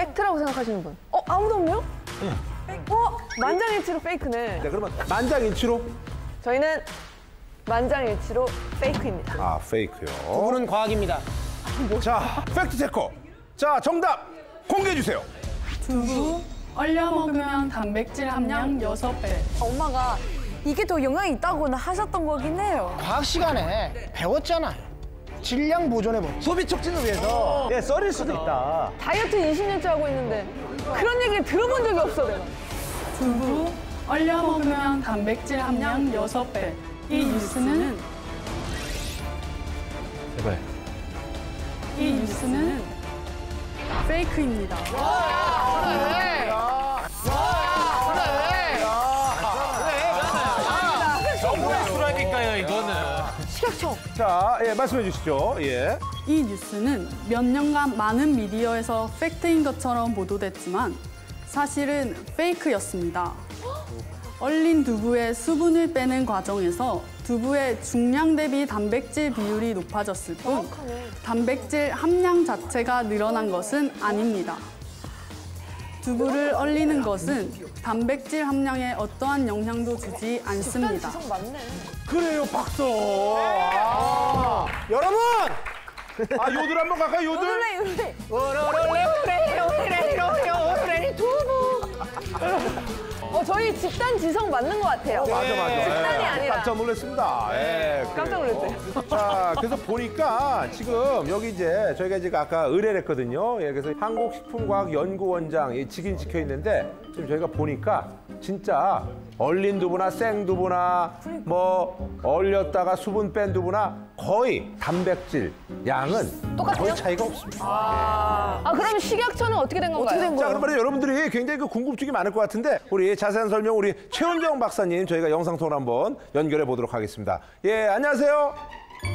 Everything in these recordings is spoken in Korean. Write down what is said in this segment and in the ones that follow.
fact라고 생각하시는 분? 어, 아무도 없네요? 어, 만장일치로 fake네. 자, 그러면 만장일치로 저희는 만장일치로 fake입니다. 아 fake요. 두부는 과학입니다. 자 fact checker. 자 정답 공개해 주세요. 두부 얼려 먹으면 단백질 함량 6배. 엄마가 이게 더 영향이 있다고는 하셨던 거긴 해요. 과학 시간에 배웠잖아요. 질량 보존의 법. 소비 촉진을 위해서. 예, 썰일 수도 있다. 다이어트 20년째 하고 있는데 그런 얘기를 들어본 적이 없어, 내가. 두부 얼려 먹으면 단백질 함량 6배. 이 뉴스는 제발. 이 뉴스는 페이크입니다. 수라니까요 이거는. 자 예, 말씀해 주시죠. 예. 이 뉴스는 몇 년간 많은 미디어에서 팩트인 것처럼 보도됐지만 사실은 페이크였습니다. 얼린 두부의 수분을 빼는 과정에서 두부의 중량 대비 단백질 비율이 높아졌을 뿐 단백질 함량 자체가 늘어난 것은 아닙니다. 두부를 얼리는 것은 단백질 함량에 어떠한 영향도 주지 않습니다. 그래요 박서. 아, 여러분. 아 요들 한번 갈까요 요들? 요들레, 요들레. 저희 집단 지성 맞는 것 같아요. 맞아 맞아. 집단이 예, 아니라. 깜짝 놀랐습니다. 예, 깜짝. 놀랐어요. 자, 그래서 보니까 지금 여기 이제 저희가 지금 아까 의뢰를 했거든요. 예, 그래서 한국식품과학연구원장 이 직인 찍혀 있는데 지금 저희가 보니까 진짜 얼린 두부나 생 두부나 뭐 얼렸다가 수분 뺀 두부나 거의 단백질 양은 똑같아요? 거의 차이가 없습니다. 아, 그럼 식약처는 어떻게 된 건가요? 어떻게 된 자, 거예요? 그러면 여러분들이 굉장히 그 궁금증이 많을 것 같은데 우리 자세한 설명 우리 최은정 박사님 저희가 영상 통화 한번 연결해 보도록 하겠습니다. 예, 안녕하세요.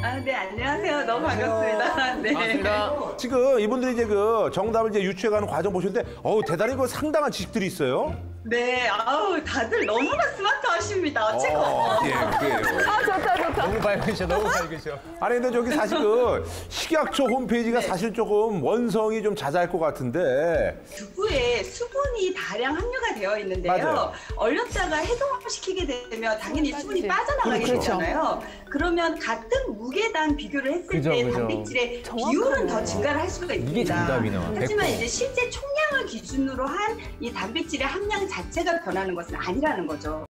아, 네, 안녕하세요. 너무 반갑습니다. 네. 반갑습니다. 지금 이분들이 이제 그 정답을 이제 유추해가는 과정 보시는데 어우 대단히 그 상당한 지식들이 있어요. 네, 아우, 다들 너무나 스마트 하십니다. 최고. 어, 예, 그래요. 아, 좋다, 좋다. 너무 밝으셔 너무 밝으셔. 아니 근데 저기 사실 그 식약처 홈페이지가 사실 조금 원성이 좀 자자할 것 같은데 두부에 수분이 다량 함유가 되어 있는데요. 맞아요. 얼렸다가 해동시키게 되면 당연히 수분이 빠져나가게 그렇죠. 되잖아요. 그러면 같은 무게당 비교를 했을 그죠, 때 그죠. 단백질의 비율은 더 증가를 할 수가 있습니다. 정답이네요. 하지만 이제 실제 총량을 기준으로 한 이 단백질의 함량 자체가 변하는 것은 아니라는 거죠.